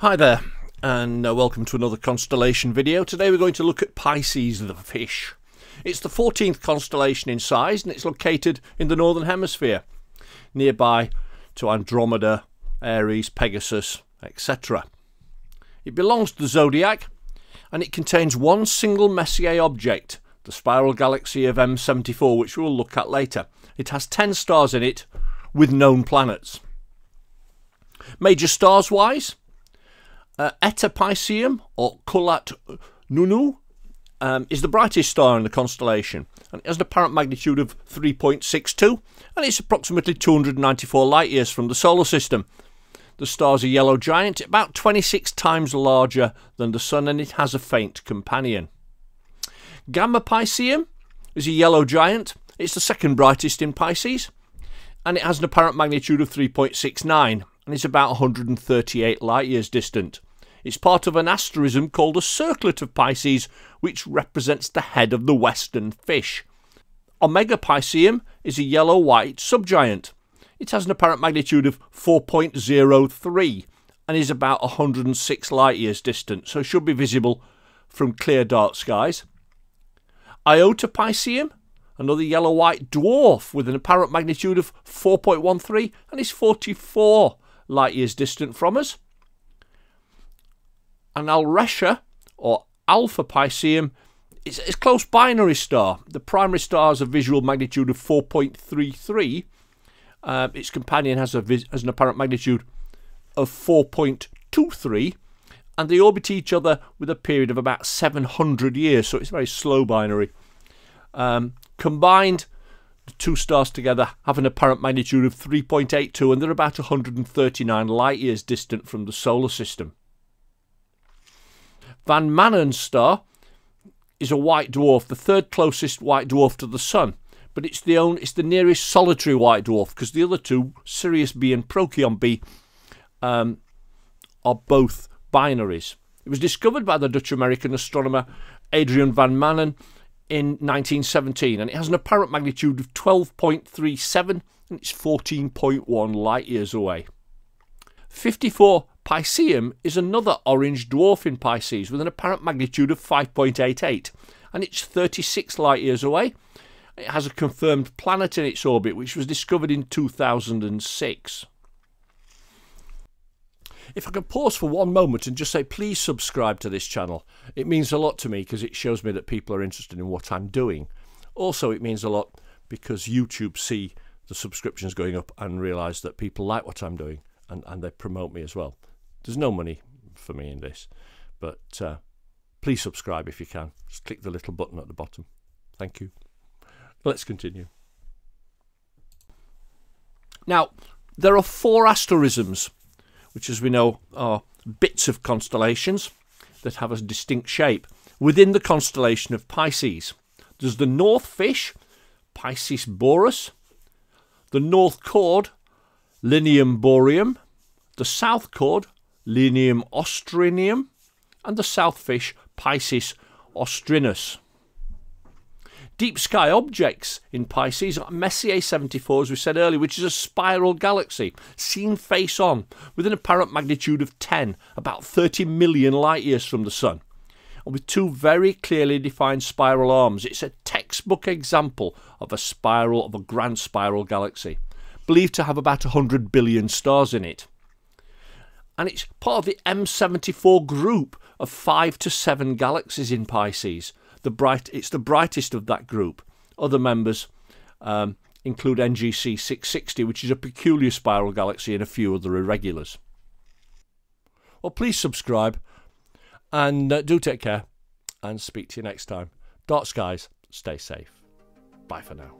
Hi there, and uh, welcome to another constellation video. Today we're going to look at Pisces the fish. It's the 14th constellation in size and it's located in the northern hemisphere, nearby to Andromeda, Aries, Pegasus, etc. It belongs to the zodiac and it contains one single Messier object, the spiral galaxy of M74, which we'll look at later. It has 10 stars in it with known planets. Major stars wise, uh, Eta Piscium or Kullat Nunu um, is the brightest star in the constellation and it has an apparent magnitude of 3.62 and it's approximately 294 light years from the solar system. The star is a yellow giant, about 26 times larger than the Sun, and it has a faint companion. Gamma Piscium is a yellow giant. It's the second brightest in Pisces, and it has an apparent magnitude of 3.69, and it's about 138 light years distant. It's part of an asterism called a circlet of Pisces, which represents the head of the western fish. Omega Piscium is a yellow-white subgiant. It has an apparent magnitude of 4.03 and is about 106 light years distant, so should be visible from clear dark skies. Iota Piscium, another yellow white dwarf with an apparent magnitude of 4.13 and is 44 light years distant from us. And Alresha, or Alpha Piscium, is a close binary star. The primary star has a visual magnitude of 4.33 uh, its companion has, a has an apparent magnitude of 4.23 and they orbit each other with a period of about 700 years, so it's a very slow binary. Um, combined, the two stars together have an apparent magnitude of 3.82 and they're about 139 light years distant from the solar system. Van Maanen star is a white dwarf, the third closest white dwarf to the Sun but it's the only, it's the nearest solitary white dwarf because the other two, Sirius B and Procyon B, um, are both binaries. It was discovered by the Dutch American astronomer Adriaan van Maanen in 1917 and it has an apparent magnitude of 12.37 and it's 14.1 light years away. 54 Piscium is another orange dwarf in Pisces with an apparent magnitude of 5.88 and it's 36 light years away it has a confirmed planet in its orbit, which was discovered in 2006. If I could pause for one moment and just say, please subscribe to this channel. It means a lot to me because it shows me that people are interested in what I'm doing. Also, it means a lot because YouTube see the subscriptions going up and realise that people like what I'm doing and, and they promote me as well. There's no money for me in this, but uh, please subscribe if you can. Just click the little button at the bottom. Thank you. Let's continue. Now, there are four asterisms, which, as we know, are bits of constellations that have a distinct shape within the constellation of Pisces. There's the North Fish, Piscis Boreus, the North Chord, Linum Boreum, the South Chord, Linum Austrinum, and the South Fish, Piscis austrinus. Deep sky objects in Pisces, are Messier 74, as we said earlier, which is a spiral galaxy, seen face on, with an apparent magnitude of 10, about 30 million light years from the Sun. And with two very clearly defined spiral arms, it's a textbook example of a spiral, of a grand spiral galaxy, believed to have about 100 billion stars in it. And it's part of the M74 group of five to seven galaxies in Pisces, the bright it's the brightest of that group. Other members um, include NGC 660, which is a peculiar spiral galaxy, and a few other irregulars. Well, please subscribe and uh, do take care and speak to you next time. Dark skies, stay safe. Bye for now.